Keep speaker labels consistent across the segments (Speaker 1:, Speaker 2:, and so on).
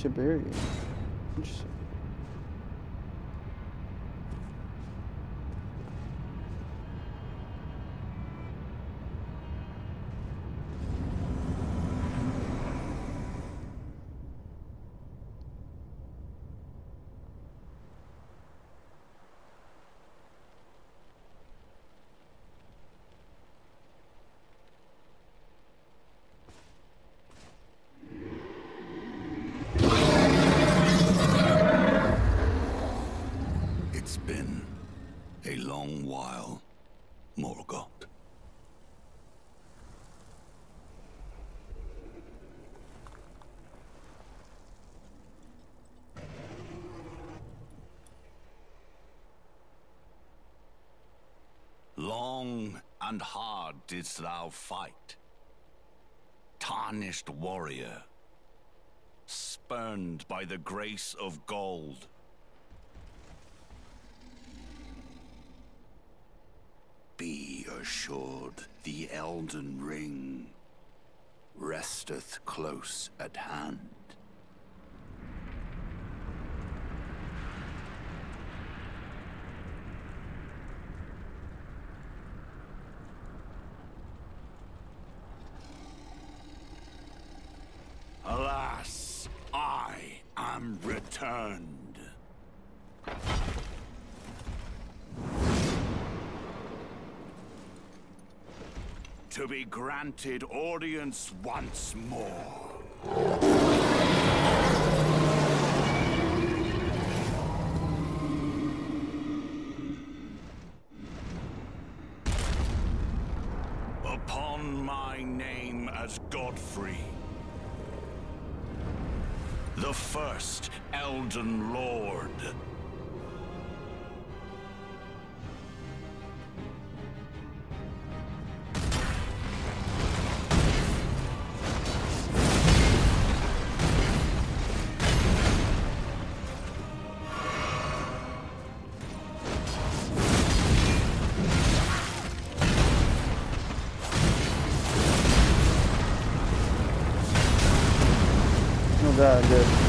Speaker 1: Shibarian. Interesting.
Speaker 2: And hard didst thou fight. Tarnished warrior, spurned by the grace of gold. Be assured the Elden Ring resteth close at hand. Returned. to be granted audience once more. Upon my name as Godfrey, the first Elden Lord.
Speaker 1: God,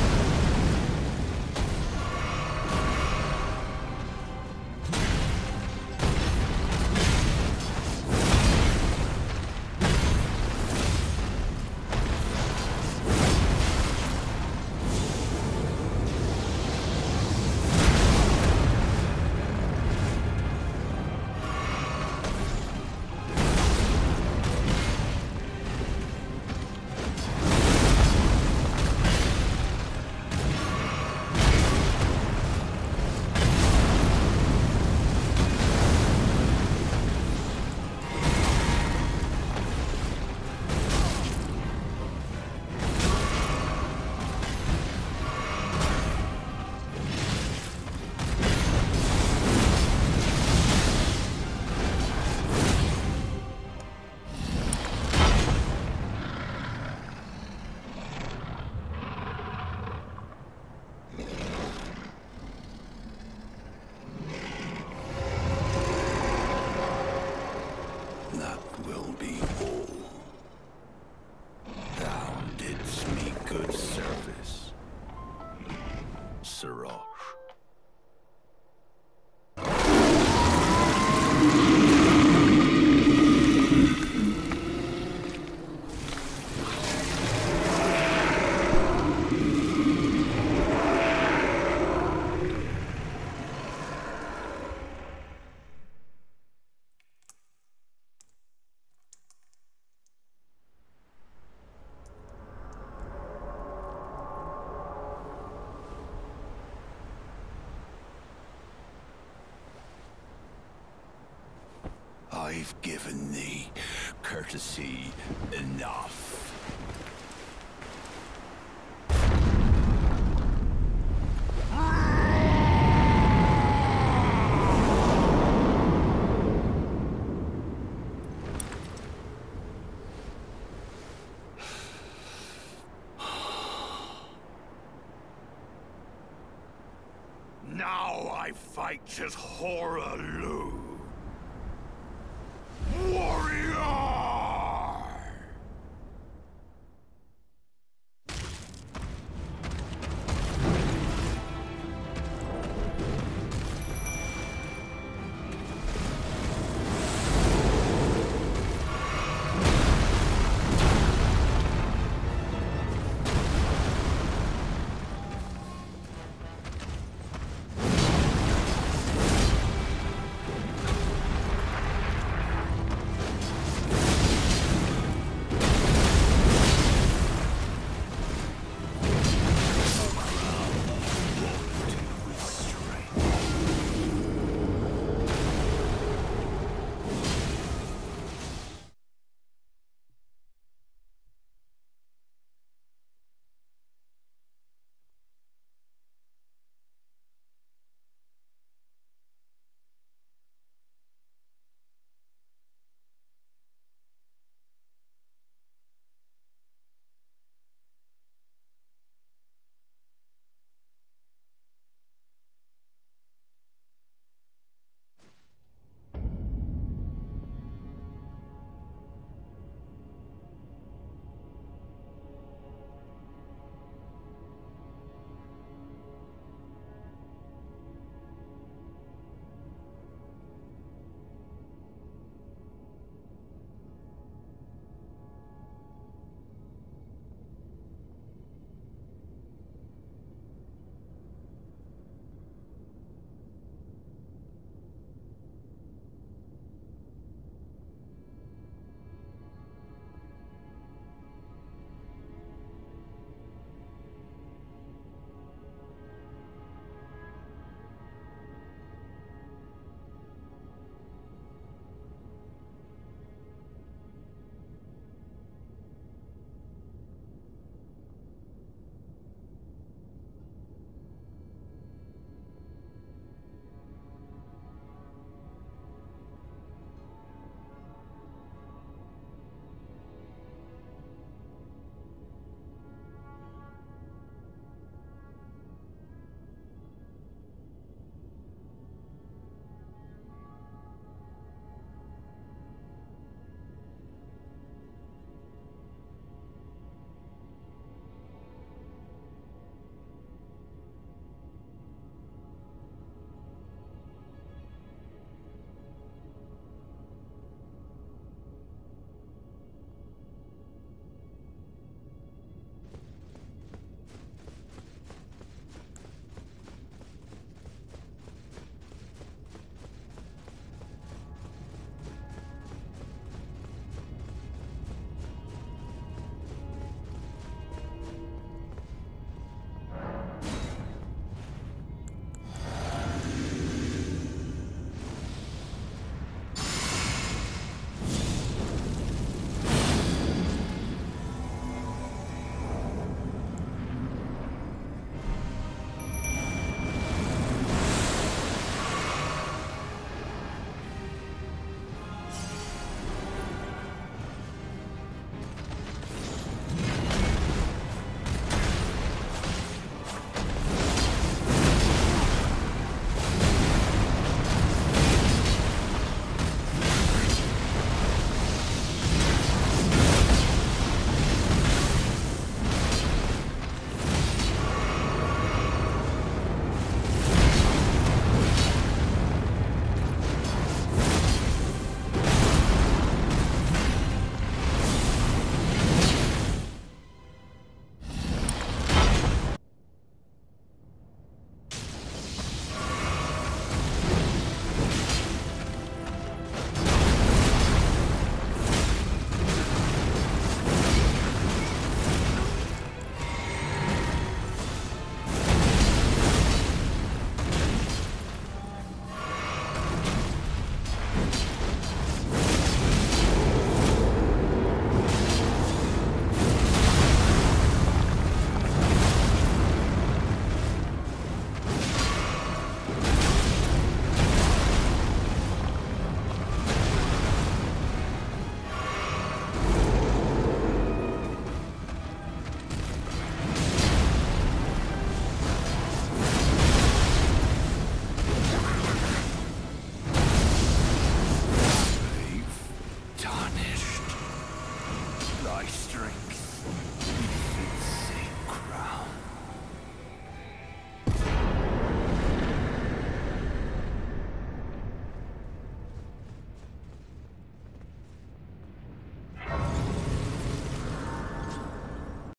Speaker 2: be. Thou didst me good service, Serosh. I've given thee courtesy enough. Now I fight as Hoarah Loux. Warrior! thy strength.